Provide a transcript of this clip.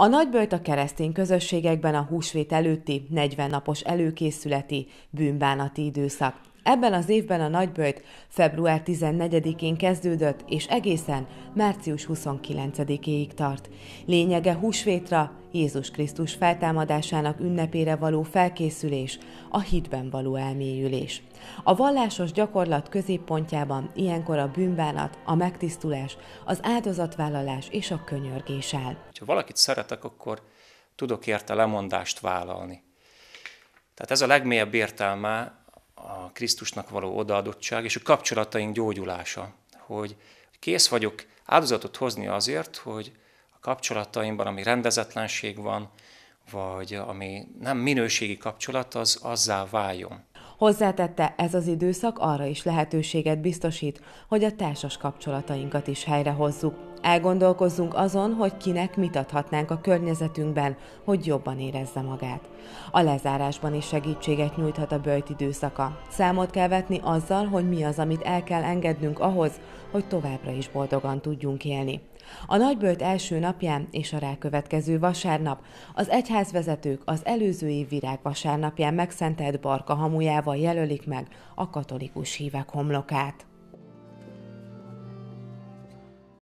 A nagyböjt keresztény közösségekben a húsvét előtti 40 napos előkészületi bűnbánati időszak. Ebben az évben a nagyböjt február 14-én kezdődött, és egészen március 29-éig tart. Lényege húsvétra, Jézus Krisztus feltámadásának ünnepére való felkészülés, a hitben való elmélyülés. A vallásos gyakorlat középpontjában ilyenkor a bűnbánat, a megtisztulás, az áldozatvállalás és a könyörgés áll. Ha valakit szeretek, akkor tudok érte lemondást vállalni. Tehát ez a legmélyebb értelme a Krisztusnak való odaadottság és a kapcsolataink gyógyulása, hogy kész vagyok áldozatot hozni azért, hogy a kapcsolataimban, ami rendezetlenség van, vagy ami nem minőségi kapcsolat, az azzá váljon. Hozzátette, ez az időszak arra is lehetőséget biztosít, hogy a társas kapcsolatainkat is helyrehozzuk. Elgondolkozzunk azon, hogy kinek mit adhatnánk a környezetünkben, hogy jobban érezze magát. A lezárásban is segítséget nyújthat a böjt időszaka. Számot kell vetni azzal, hogy mi az, amit el kell engednünk ahhoz, hogy továbbra is boldogan tudjunk élni. A nagybölt első napján és a rákövetkező vasárnap az egyházvezetők az előző év virág vasárnapján megszentelt barka hamujával jelölik meg a katolikus hívek homlokát.